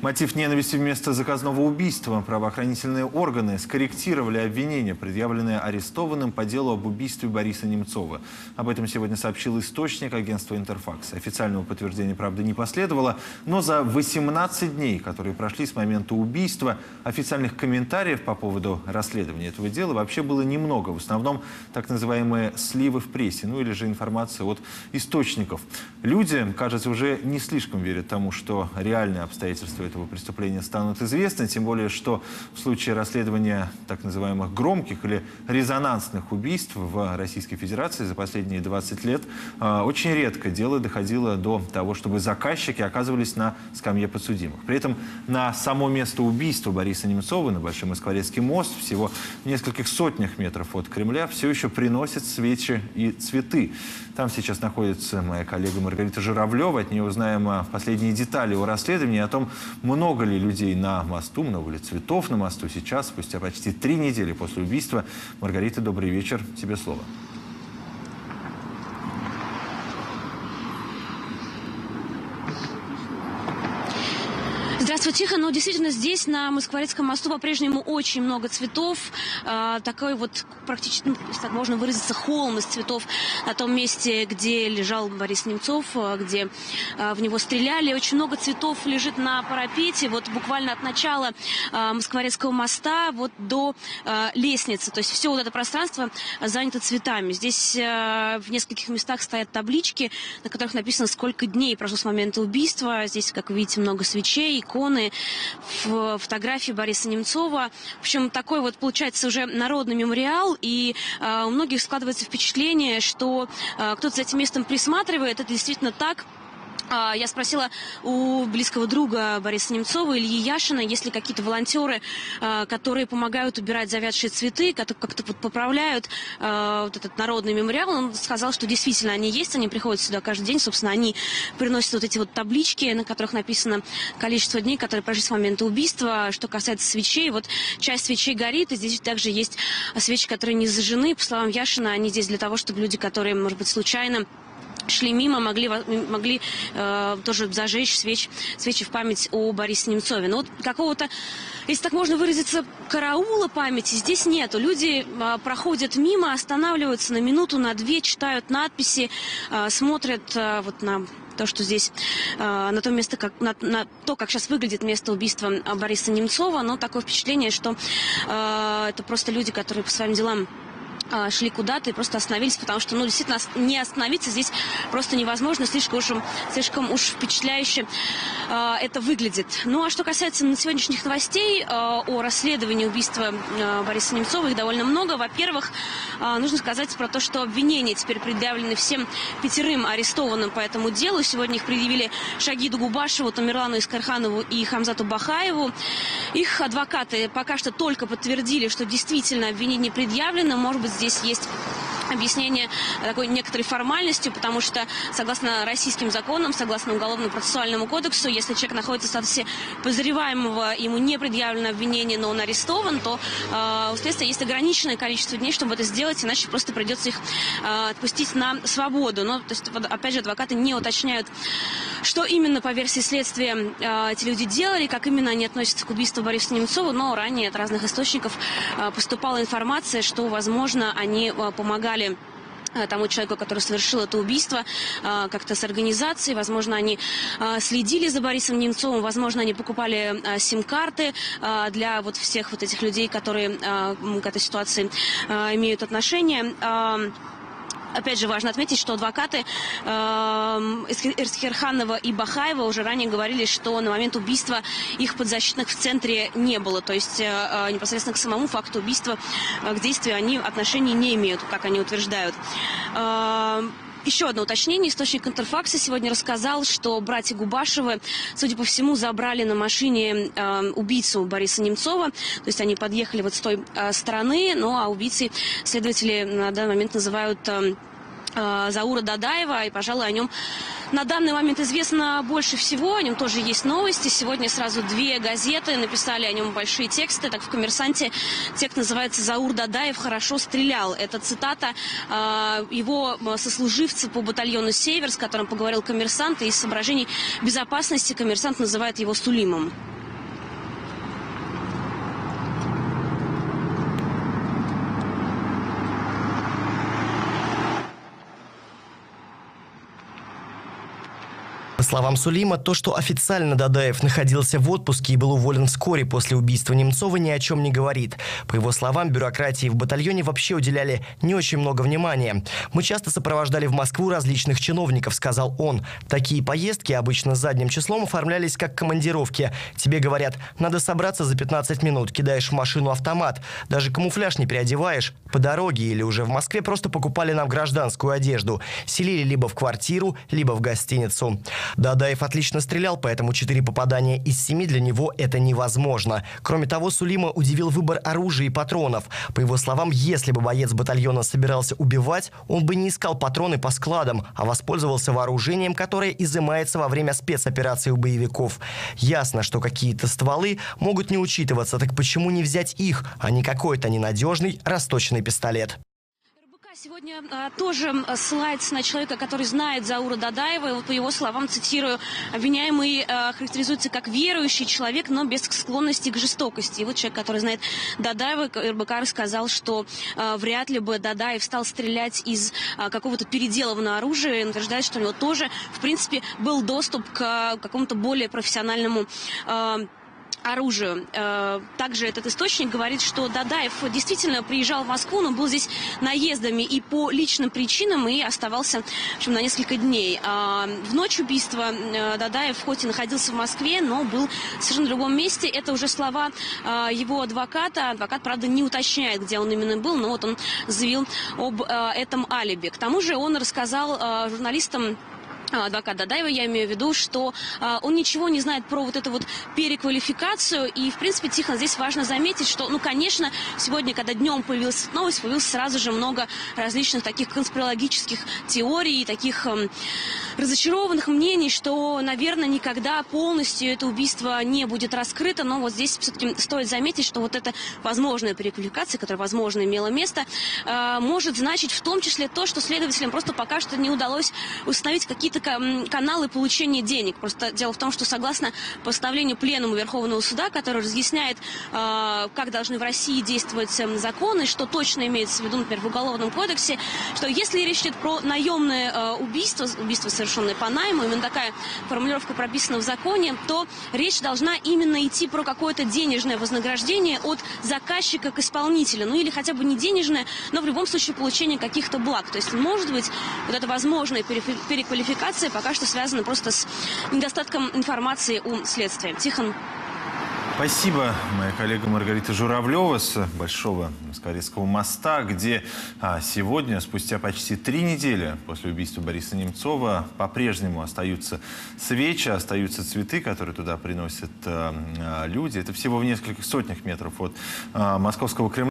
Мотив ненависти вместо заказного убийства. Правоохранительные органы скорректировали обвинения, предъявленные арестованным по делу об убийстве Бориса Немцова. Об этом сегодня сообщил источник агентства «Интерфакс». Официального подтверждения, правда, не последовало, но за 18 дней, которые прошли с момента убийства, официальных комментариев по поводу расследования этого дела вообще было немного. В основном так называемые сливы в прессе, ну или же информация от источников. Люди, кажется, уже не слишком верят тому, что реальные обстоятельства этого преступления станут известны, тем более, что в случае расследования так называемых громких или резонансных убийств в Российской Федерации за последние 20 лет э, очень редко дело доходило до того, чтобы заказчики оказывались на скамье подсудимых. При этом на само место убийства Бориса Немцова, на Большой Москворецкий мост, всего в нескольких сотнях метров от Кремля, все еще приносят свечи и цветы. Там сейчас находится моя коллега Маргарита Журавлева. От нее узнаем последние детали о расследовании, о том, много ли людей на мосту, много ли цветов на мосту сейчас, спустя почти три недели после убийства. Маргарита, добрый вечер. Тебе слово. Здравствуй, Тихо. Ну, действительно, здесь, на Москворецком мосту, по-прежнему очень много цветов. Э, такой вот, практически, ну, так можно выразиться, холм из цветов на том месте, где лежал Борис Немцов, э, где э, в него стреляли. Очень много цветов лежит на парапете, вот буквально от начала э, Москворецкого моста вот до э, лестницы. То есть все вот это пространство занято цветами. Здесь э, в нескольких местах стоят таблички, на которых написано, сколько дней прошло с момента убийства. Здесь, как видите, много свечей, икон иконы, фотографии Бориса Немцова. В общем, такой вот получается уже народный мемориал, и э, у многих складывается впечатление, что э, кто-то за этим местом присматривает. Это действительно так. А, я спросила у близкого друга Бориса Немцова, Ильи Яшина, есть ли какие-то волонтеры, а, которые помогают убирать завядшие цветы, как-то поправляют а, вот этот народный мемориал. Он сказал, что действительно они есть, они приходят сюда каждый день. Собственно, они приносят вот эти вот таблички, на которых написано количество дней, которые прошли с момента убийства. Что касается свечей, вот часть свечей горит, и здесь также есть свечи, которые не зажжены. По словам Яшина, они здесь для того, чтобы люди, которые, может быть, случайно шли мимо, могли, могли э, тоже зажечь свеч, свечи в память о Борисе Немцове. Но вот какого-то, если так можно выразиться, караула памяти здесь нету. Люди э, проходят мимо, останавливаются на минуту, на две, читают надписи, э, смотрят э, вот на то, что здесь э, на то место, как на, на то, как сейчас выглядит место убийства Бориса Немцова, но такое впечатление, что э, это просто люди, которые по своим делам а, шли куда-то и просто остановились, потому что, ну, действительно, не остановиться здесь просто невозможно, слишком уж, слишком уж впечатляюще э, это выглядит. Ну, а что касается на сегодняшних новостей э, о расследовании убийства Бориса Немцова, их довольно много. Во-первых, нужно сказать про то, что обвинения теперь предъявлены всем пятерым арестованным по этому делу. Сегодня их предъявили Шагиду Губашеву, Тамерлану Искарханову и Хамзату Бахаеву. Их адвокаты пока что только подтвердили, что действительно обвинение предъявлено. Может быть, здесь есть объяснение такой некоторой формальностью, потому что, согласно российским законам, согласно Уголовно процессуальному кодексу, если человек находится в статусе подозреваемого, ему не предъявлено обвинение, но он арестован, то э, у следствия есть ограниченное количество дней, чтобы это сделать, иначе просто придется их э, отпустить на свободу. Но, то есть, опять же, адвокаты не уточняют, что именно по версии следствия э, эти люди делали, как именно они относятся к убийству Бориса Немцова, но ранее от разных источников э, поступала информация, что, возможно, они э, помогали э, тому человеку, который совершил это убийство, э, как-то с организацией. Возможно, они следили за Борисом Немцовым, возможно, они покупали сим-карты для вот всех вот этих людей, которые к этой ситуации имеют отношение. Опять же, важно отметить, что адвокаты э, Эрсхерханова и Бахаева уже ранее говорили, что на момент убийства их подзащитных в центре не было. То есть э, э непосредственно к самому факту убийства, э, к действию они отношений не имеют, как они утверждают. Э, еще одно уточнение. Источник Интерфакса сегодня рассказал, что братья Губашевы, судя по всему, забрали на машине э, убийцу Бориса Немцова. То есть они подъехали вот с той э, стороны, ну а убийцей следователи на данный момент называют... Э, Заура Дадаева, и, пожалуй, о нем на данный момент известно больше всего. О нем тоже есть новости. Сегодня сразу две газеты написали о нем большие тексты. Так в «Коммерсанте» текст называется «Заур Дадаев хорошо стрелял». Это цитата э, его сослуживца по батальону «Север», с которым поговорил «Коммерсант». И из соображений безопасности «Коммерсант» называет его Сулимом. По словам Сулима, то, что официально Дадаев находился в отпуске и был уволен вскоре после убийства Немцова, ни о чем не говорит. По его словам, бюрократии в батальоне вообще уделяли не очень много внимания. «Мы часто сопровождали в Москву различных чиновников», — сказал он. «Такие поездки обычно задним числом оформлялись как командировки. Тебе говорят, надо собраться за 15 минут, кидаешь в машину автомат. Даже камуфляж не переодеваешь. По дороге или уже в Москве просто покупали нам гражданскую одежду. Селили либо в квартиру, либо в гостиницу. Дадаев отлично стрелял, поэтому 4 попадания из 7 для него это невозможно. Кроме того, Сулима удивил выбор оружия и патронов. По его словам, если бы боец батальона собирался убивать, он бы не искал патроны по складам, а воспользовался вооружением, которое изымается во время спецоперации у боевиков. Ясно, что какие-то стволы могут не учитываться, так почему не взять их, а не какой-то ненадежный расточенный пистолет? Сегодня а, тоже ссылается на человека, который знает Заура Дадаева. И вот по его словам, цитирую, обвиняемый а, характеризуется как верующий человек, но без склонности к жестокости. И вот человек, который знает Дадаева, РБК рассказал, что а, вряд ли бы Дадаев стал стрелять из а, какого-то переделанного оружия. Он утверждает, что у него тоже, в принципе, был доступ к какому-то более профессиональному а, оружию. Э, также этот источник говорит, что Дадаев действительно приезжал в Москву, но был здесь наездами и по личным причинам и оставался в общем, на несколько дней. А, в ночь убийства э, Дадаев хоть и находился в Москве, но был в совершенно другом месте. Это уже слова э, его адвоката. Адвокат, правда, не уточняет, где он именно был, но вот он заявил об этом алиби. К тому же он рассказал журналистам адвокат Дадаева, я имею в виду, что а, он ничего не знает про вот эту вот переквалификацию. И, в принципе, Тихон, здесь важно заметить, что, ну, конечно, сегодня, когда днем появилась новость, появилось сразу же много различных таких конспирологических теорий, таких э, разочарованных мнений, что, наверное, никогда полностью это убийство не будет раскрыто. Но вот здесь все-таки стоит заметить, что вот эта возможная переквалификация, которая, возможно, имела место, э, может значить в том числе то, что следователям просто пока что не удалось установить какие-то каналы получения денег. Просто дело в том, что согласно постановлению Пленума Верховного Суда, который разъясняет, а, как должны в России действовать эм, законы, что точно имеется в виду, например, в Уголовном кодексе, что если речь идет про наемное а, убийство, убийство, совершенное по найму, именно такая формулировка прописана в законе, то речь должна именно идти про какое-то денежное вознаграждение от заказчика к исполнителю. Ну или хотя бы не денежное, но в любом случае получение каких-то благ. То есть, может быть, вот эта возможная переквалификация идентификация пока что связана просто с недостатком информации у следствия. Тихон. Спасибо, моя коллега Маргарита Журавлева с Большого Скорецкого моста, где а, сегодня, спустя почти три недели после убийства Бориса Немцова, по-прежнему остаются свечи, остаются цветы, которые туда приносят а, люди. Это всего в нескольких сотнях метров от а, Московского Кремля.